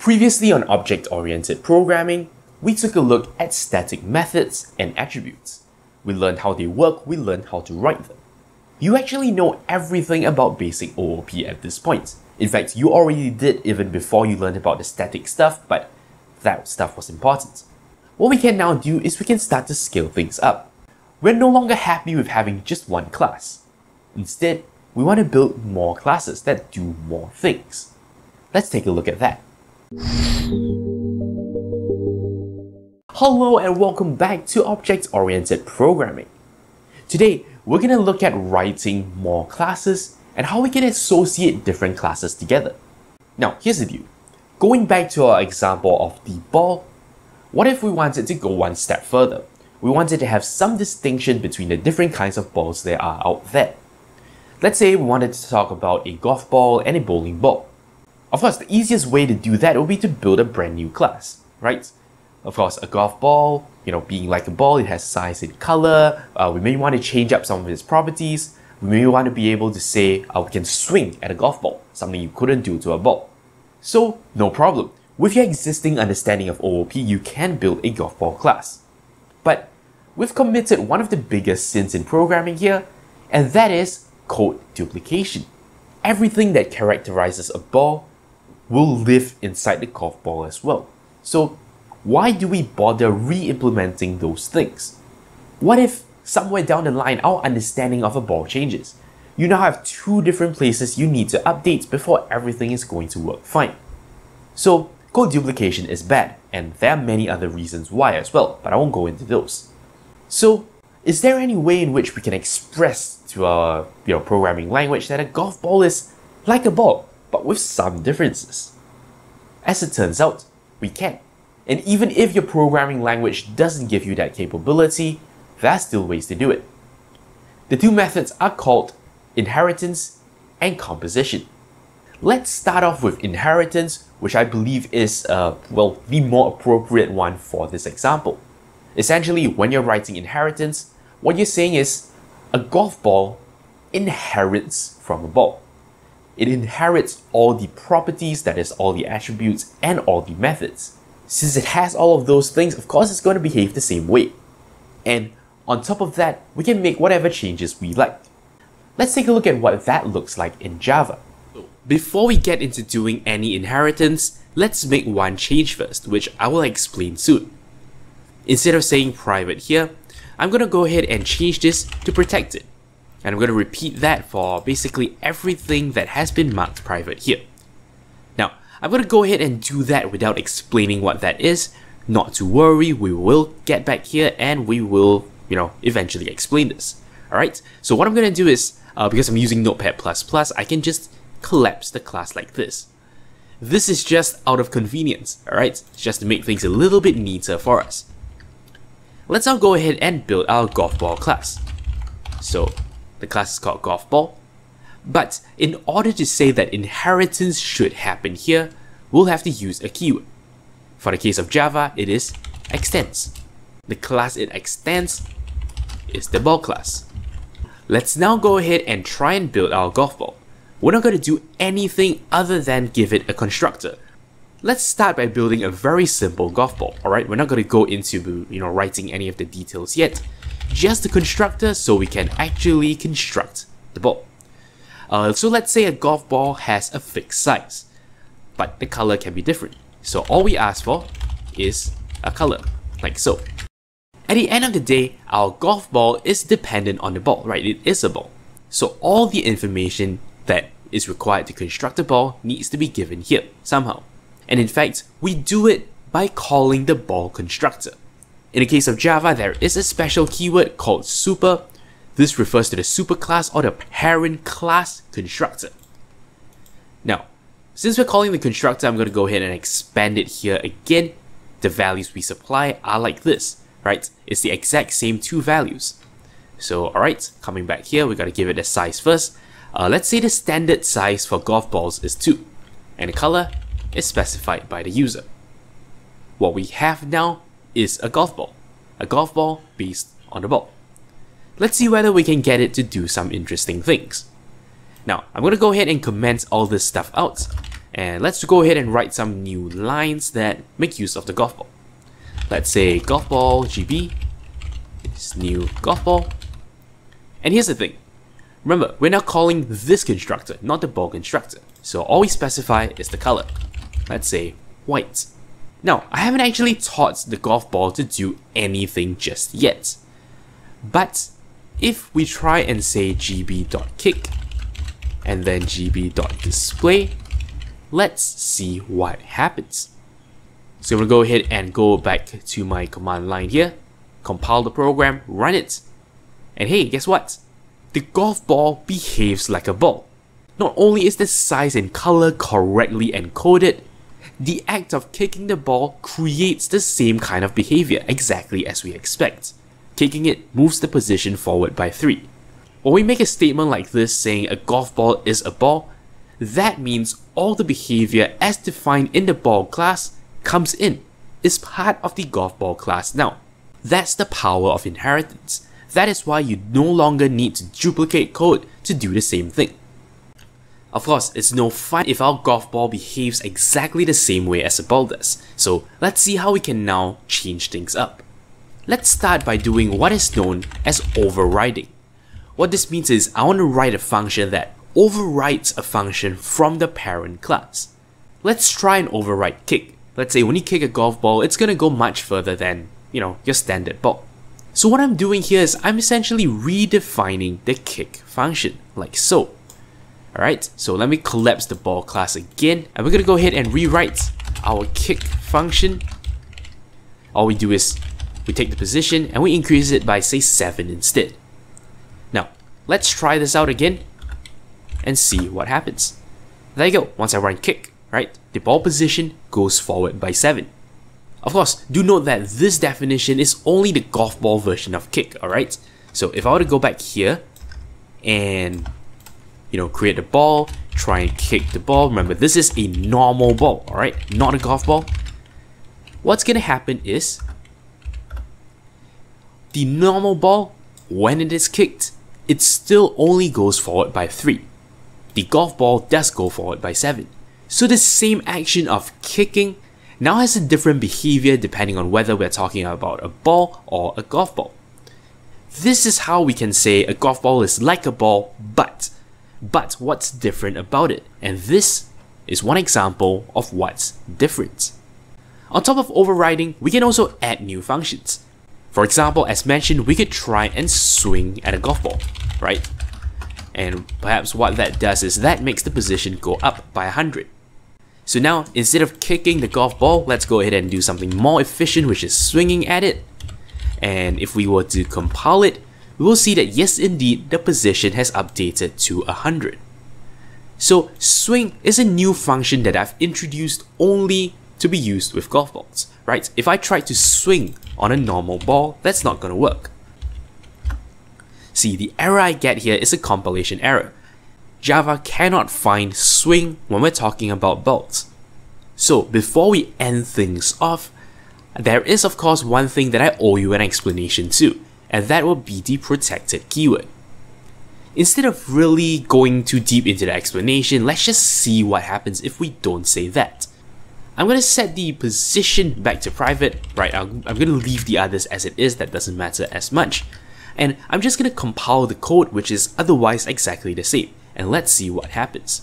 Previously on object-oriented programming, we took a look at static methods and attributes. We learned how they work, we learned how to write them. You actually know everything about basic OOP at this point. In fact, you already did even before you learned about the static stuff, but that stuff was important. What we can now do is we can start to scale things up. We're no longer happy with having just one class. Instead, we want to build more classes that do more things. Let's take a look at that. Hello and welcome back to Object-Oriented Programming. Today, we're going to look at writing more classes and how we can associate different classes together. Now, here's the deal. Going back to our example of the ball, what if we wanted to go one step further? We wanted to have some distinction between the different kinds of balls there are out there. Let's say we wanted to talk about a golf ball and a bowling ball. Of course, the easiest way to do that would be to build a brand new class, right? Of course, a golf ball, you know, being like a ball, it has size and color. Uh, we may want to change up some of its properties. We may want to be able to say uh, we can swing at a golf ball, something you couldn't do to a ball. So, no problem. With your existing understanding of OOP, you can build a golf ball class. But we've committed one of the biggest sins in programming here, and that is code duplication. Everything that characterizes a ball will live inside the golf ball as well. So why do we bother re-implementing those things? What if somewhere down the line our understanding of a ball changes? You now have two different places you need to update before everything is going to work fine. So code duplication is bad, and there are many other reasons why as well, but I won't go into those. So is there any way in which we can express to our you know, programming language that a golf ball is like a ball? But with some differences. As it turns out, we can. And even if your programming language doesn't give you that capability, there are still ways to do it. The two methods are called inheritance and composition. Let's start off with inheritance, which I believe is, uh, well, the more appropriate one for this example. Essentially, when you're writing inheritance, what you're saying is a golf ball inherits from a ball it inherits all the properties, that is, all the attributes, and all the methods. Since it has all of those things, of course it's going to behave the same way. And on top of that, we can make whatever changes we like. Let's take a look at what that looks like in Java. Before we get into doing any inheritance, let's make one change first, which I will explain soon. Instead of saying private here, I'm gonna go ahead and change this to protected. And I'm going to repeat that for basically everything that has been marked private here. Now, I'm going to go ahead and do that without explaining what that is. Not to worry, we will get back here and we will, you know, eventually explain this. Alright, so what I'm going to do is, uh, because I'm using Notepad++, I can just collapse the class like this. This is just out of convenience, alright? Just to make things a little bit neater for us. Let's now go ahead and build our golf ball class. So the class is called golf ball. But in order to say that inheritance should happen here, we'll have to use a keyword. For the case of Java, it is extends. The class it extends is the ball class. Let's now go ahead and try and build our golf ball. We're not going to do anything other than give it a constructor. Let's start by building a very simple golf ball, alright? We're not going to go into you know writing any of the details yet just the constructor so we can actually construct the ball. Uh, so let's say a golf ball has a fixed size, but the color can be different. So all we ask for is a color, like so. At the end of the day, our golf ball is dependent on the ball, right? It is a ball. So all the information that is required to construct a ball needs to be given here, somehow. And in fact, we do it by calling the ball constructor. In the case of Java, there is a special keyword called super. This refers to the superclass or the parent class constructor. Now, since we're calling the constructor, I'm going to go ahead and expand it here again. The values we supply are like this, right? It's the exact same two values. So, alright, coming back here, we got to give it a size first. Uh, let's say the standard size for golf balls is 2, and the color is specified by the user. What we have now is a golf ball. A golf ball based on a ball. Let's see whether we can get it to do some interesting things. Now, I'm going to go ahead and comment all this stuff out. And let's go ahead and write some new lines that make use of the golf ball. Let's say golf ball GB is new golf ball. And here's the thing. Remember, we're now calling this constructor, not the ball constructor. So all we specify is the color. Let's say white. Now, I haven't actually taught the golf ball to do anything just yet. But if we try and say gb.kick and then gb.display, let's see what happens. So I'm gonna go ahead and go back to my command line here, compile the program, run it, and hey, guess what? The golf ball behaves like a ball. Not only is the size and color correctly encoded, the act of kicking the ball creates the same kind of behavior exactly as we expect. Kicking it moves the position forward by 3. When we make a statement like this saying a golf ball is a ball, that means all the behavior as defined in the ball class comes in, is part of the golf ball class now. That's the power of inheritance. That is why you no longer need to duplicate code to do the same thing. Of course, it's no fun if our golf ball behaves exactly the same way as a ball does, so let's see how we can now change things up. Let's start by doing what is known as overriding. What this means is I want to write a function that overrides a function from the parent class. Let's try and override kick. Let's say when you kick a golf ball, it's gonna go much further than, you know, your standard ball. So what I'm doing here is I'm essentially redefining the kick function, like so. Alright, so let me collapse the ball class again, and we're gonna go ahead and rewrite our kick function. All we do is we take the position and we increase it by say 7 instead. Now, let's try this out again and see what happens. There you go, once I run kick, right, the ball position goes forward by 7. Of course, do note that this definition is only the golf ball version of kick, alright? So if I were to go back here and you know, create the ball, try and kick the ball. Remember, this is a normal ball, alright? Not a golf ball. What's gonna happen is the normal ball, when it is kicked, it still only goes forward by 3. The golf ball does go forward by 7. So the same action of kicking now has a different behavior depending on whether we're talking about a ball or a golf ball. This is how we can say a golf ball is like a ball, but but what's different about it? And this is one example of what's different. On top of overriding, we can also add new functions. For example, as mentioned, we could try and swing at a golf ball, right? And perhaps what that does is that makes the position go up by 100. So now, instead of kicking the golf ball, let's go ahead and do something more efficient, which is swinging at it. And if we were to compile it, we will see that yes indeed the position has updated to 100. So swing is a new function that I've introduced only to be used with golf balls, right? If I try to swing on a normal ball, that's not gonna work. See, the error I get here is a compilation error. Java cannot find swing when we're talking about balls. So before we end things off, there is of course one thing that I owe you an explanation to, and that will be the protected keyword. Instead of really going too deep into the explanation, let's just see what happens if we don't say that. I'm going to set the position back to private, right, I'm, going to leave the others as it is, that doesn't matter as much. And I'm just going to compile the code which is otherwise exactly the same, and let's see what happens.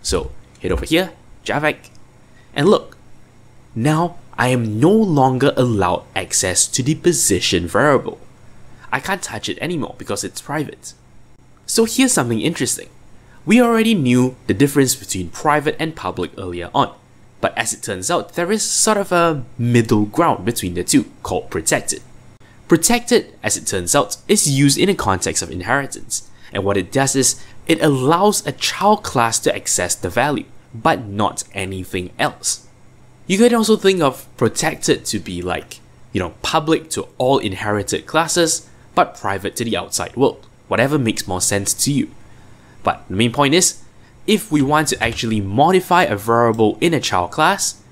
So, head over here, Javac, and look, now I am no longer allowed access to the position variable. I can't touch it anymore because it's private. So here's something interesting. We already knew the difference between private and public earlier on, but as it turns out, there is sort of a middle ground between the two called protected. Protected, as it turns out, is used in a context of inheritance, and what it does is it allows a child class to access the value, but not anything else. You could also think of protected to be like, you know, public to all inherited classes, but private to the outside world, whatever makes more sense to you. But the main point is, if we want to actually modify a variable in a child class,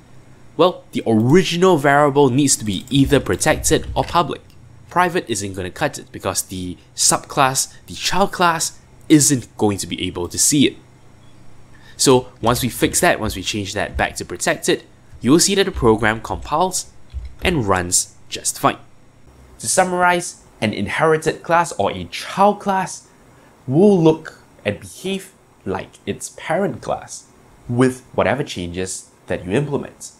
well, the original variable needs to be either protected or public. Private isn't going to cut it because the subclass, the child class, isn't going to be able to see it. So once we fix that, once we change that back to protected, you will see that the program compiles and runs just fine. To summarize, an inherited class or a child class will look and behave like its parent class with whatever changes that you implement.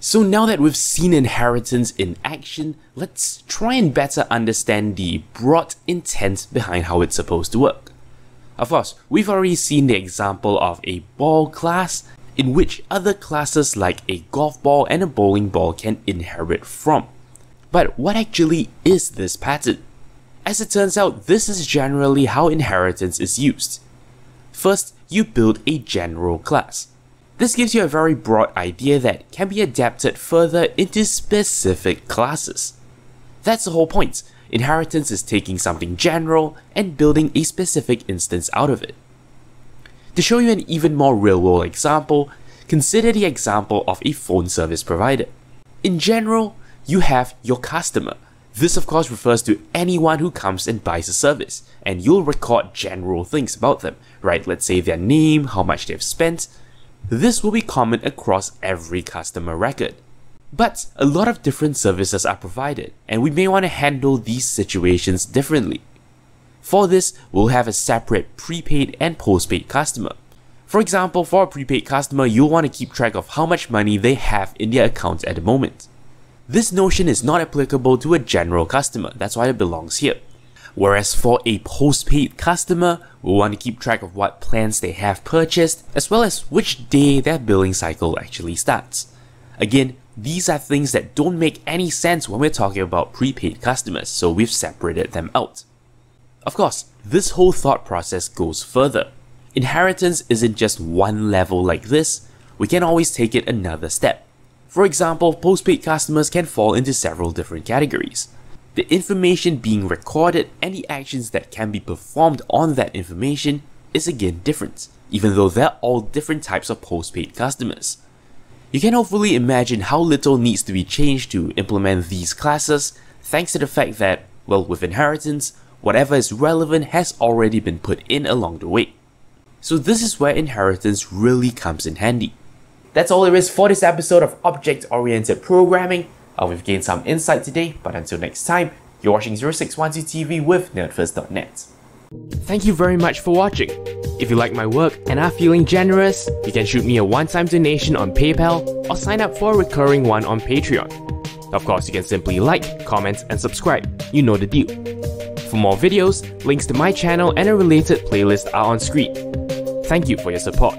So now that we've seen inheritance in action, let's try and better understand the broad intent behind how it's supposed to work. Of course, we've already seen the example of a ball class in which other classes like a golf ball and a bowling ball can inherit from. But what actually is this pattern? As it turns out, this is generally how inheritance is used. First, you build a general class. This gives you a very broad idea that can be adapted further into specific classes. That's the whole point. Inheritance is taking something general and building a specific instance out of it. To show you an even more real-world example, consider the example of a phone service provider. In general, you have your customer. This of course refers to anyone who comes and buys a service, and you'll record general things about them, right? Let's say their name, how much they've spent. This will be common across every customer record. But a lot of different services are provided, and we may want to handle these situations differently. For this, we'll have a separate prepaid and postpaid customer. For example, for a prepaid customer, you'll want to keep track of how much money they have in their account at the moment. This notion is not applicable to a general customer, that's why it belongs here. Whereas for a postpaid customer, we'll want to keep track of what plans they have purchased, as well as which day their billing cycle actually starts. Again, these are things that don't make any sense when we're talking about prepaid customers, so we've separated them out. Of course, this whole thought process goes further. Inheritance isn't just one level like this, we can always take it another step. For example, postpaid customers can fall into several different categories. The information being recorded and the actions that can be performed on that information is again different, even though they're all different types of postpaid customers. You can hopefully imagine how little needs to be changed to implement these classes thanks to the fact that, well, with inheritance, whatever is relevant has already been put in along the way. So this is where inheritance really comes in handy. That's all there is for this episode of Object-Oriented Programming. Uh, we've gained some insight today, but until next time, you're watching 0612 TV with nerdfirst.net. Thank you very much for watching. If you like my work and are feeling generous, you can shoot me a one-time donation on PayPal or sign up for a recurring one on Patreon. Of course, you can simply like, comment, and subscribe. You know the deal. For more videos, links to my channel and a related playlist are on screen. Thank you for your support.